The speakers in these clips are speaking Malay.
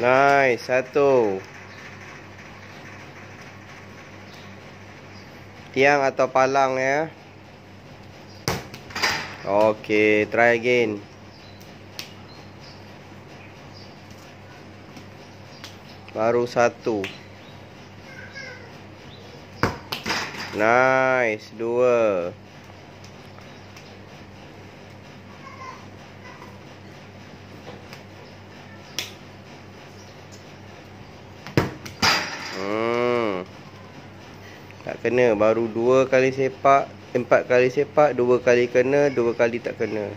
Nice, satu. Tiang atau palang ya. Okay, try again. Baru satu. Nice, dua. Hmm. Tak kena, baru dua kali sepak, empat kali sepak, dua kali kena, dua kali tak kena.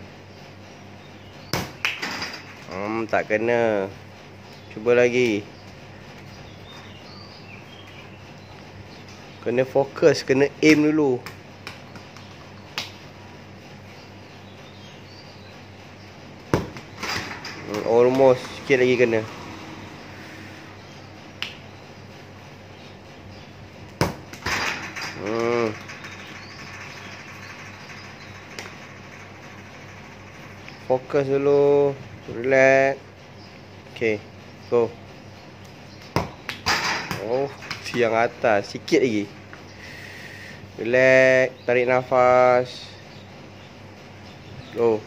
Hmm, tak kena. Cuba lagi. Kena fokus, kena aim dulu. Hmm, almost sikit lagi kena. Hmm. Fokus dulu. Relax. Okay. Go. Oh, yang atas. Sikit lagi. Relax. Tarik nafas. Go.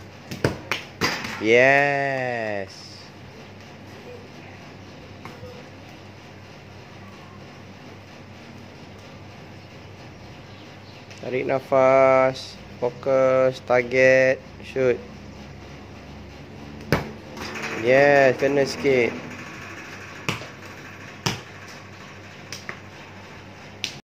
Yes. Tarik nafas. Fokus. Target. Shoot. Yes. Kena sikit.